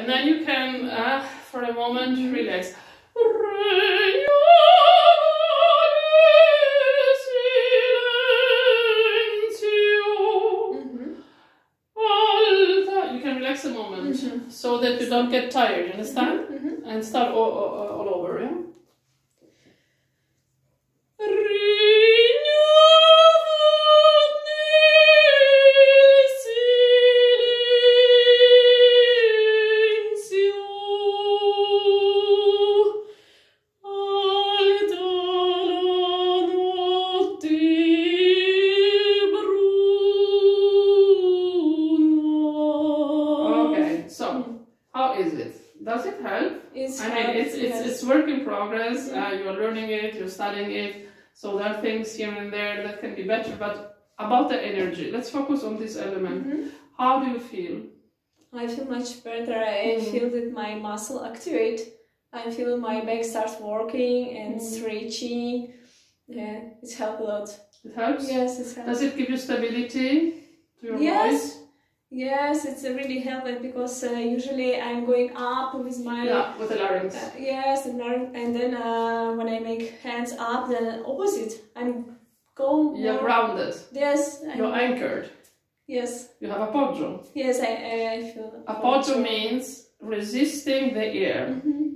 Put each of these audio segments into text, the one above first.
and then you can, uh, for a moment, relax. You can relax a moment Mhm. so that you don't get tired, you understand? Mhm. And start all, all, all over, is it? Does it help? It's I mean, it's it's yes. it's work in progress. Uh, you're learning it, you're studying it. So there are things here and there that can be better. But about the energy, let's focus on this element. Mhm. How do you feel? I feel much better. I Mm. feel that my muscle activate. I feel my back starts working and Mm. stretching. Yeah, it's helped a lot. It helps. Yes, it's helped. Does it give you stability to your Yes. voice? Yes, it's really helped because uh, usually I'm going up with my Yeah, with the larynx. Uh, yes, and, learn- and then uh, when I make hands up, then opposite. I'm go. You're more- grounded. Yes. I'm- You're anchored. yes. You have appoggio. Yes, I, I, feel. Appoggio means resisting the air. Mhm.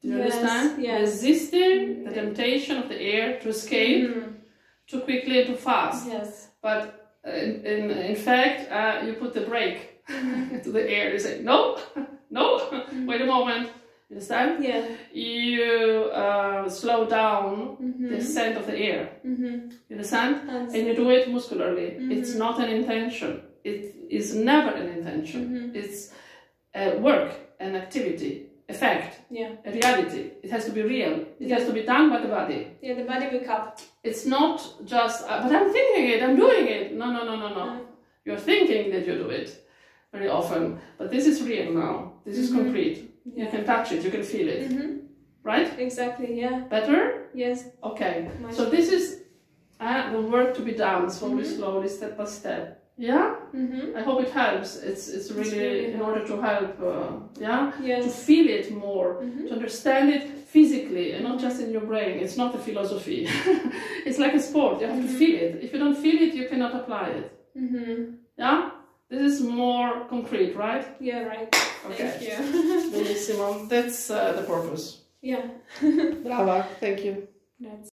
Do you Yes, understand? yes. Resisting the temptation of the air to escape Mhm. too quickly and too fast. Yes. But in, in, in fact, uh, you put the brake to the air. You say, no, no, wait a moment. You understand? Yeah. You uh, slow down Mhm. the scent of the air. Mhm. You understand? And- And you do it muscularly. Mhm. It's not an intention. It is never an intention. Mhm. It's a work, an activity, a fact, Yeah. a reality. It has to be real. It Yeah. has to be done by the body. Yeah, the body wake up. It's not just, uh, but I'm thinking it, I'm doing it. No, no, no, no, no. Mm. You're thinking that you do it very often, but this is real now. This is Mhm. concrete. You can touch it, you can feel it, Mhm. right? Exactly. Yeah. Better? Yes. Okay. Much So this is uh, the work to be done slowly, Mhm. slowly, step by step. Yeah? Mhm. I hope it helps. It's it's really, really in order to help, uh, yeah, to feel it more, Mhm. to understand it physically and not just in your brain. It's not a philosophy. it's like a sport. You have to Mhm. feel it. If you don't feel it, you cannot apply it. Mhm. Yeah? This is more concrete, right? Yeah. Right. Okay. Thank you. Benissimo. That's uh, the purpose. yeah. Brava. Thank you. That's.